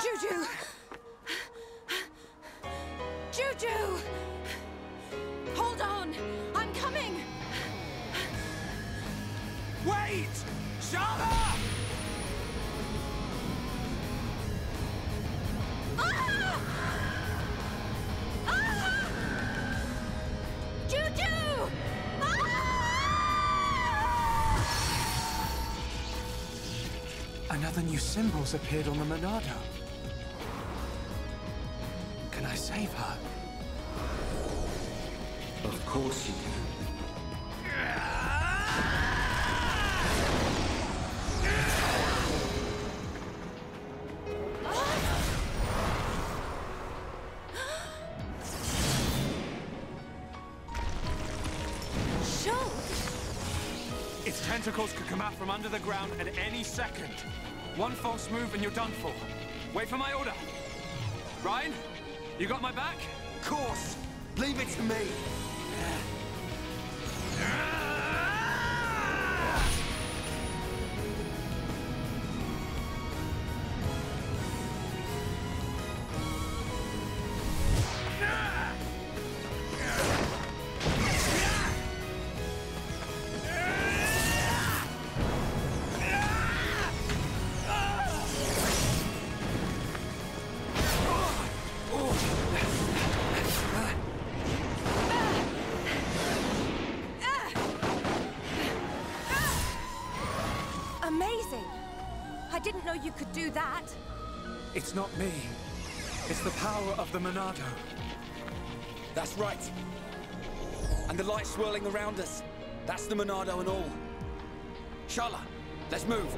Juju! Juju! Hold on! I'm coming! Wait! Shut up! Ah! Ah! Ah! Another new symbol's appeared on the Monado. Can I save her? Of course you can. Shulk! Its tentacles could come out from under the ground at any second. One false move and you're done for. Wait for my order. Reyn, you got my back? Of course! Leave it to me! I didn't know you could do that. It's not me. It's the power of the Monado. That's right. And the light swirling around us. That's the Monado and all. Sharla, let's move.